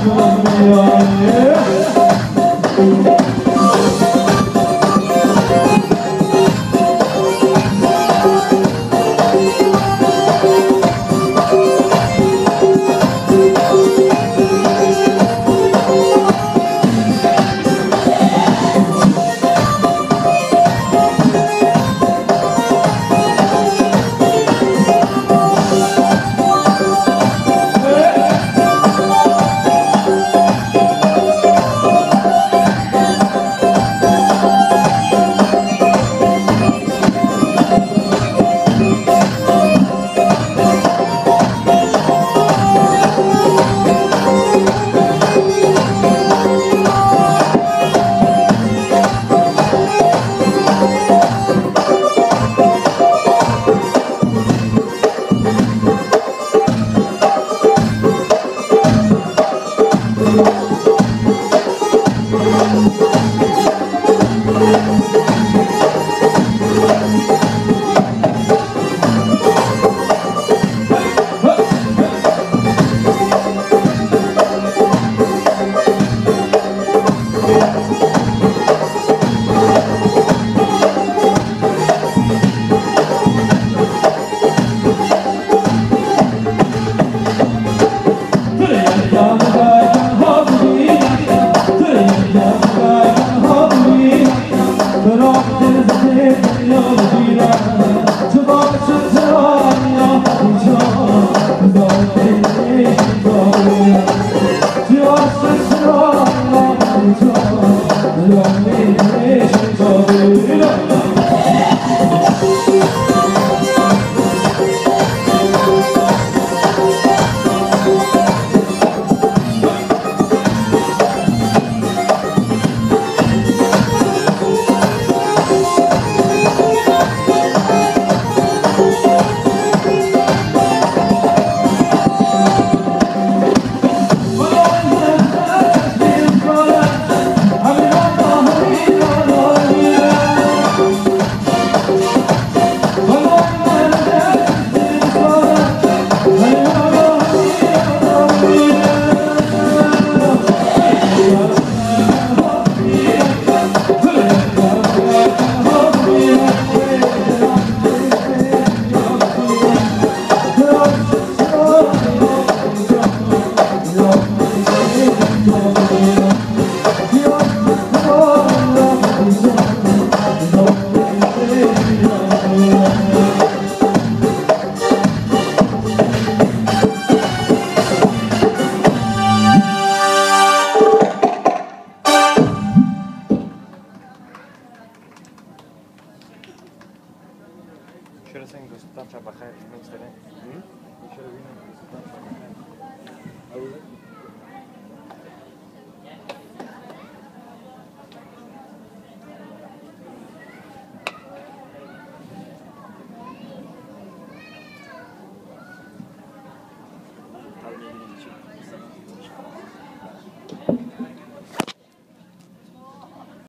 aklım Santa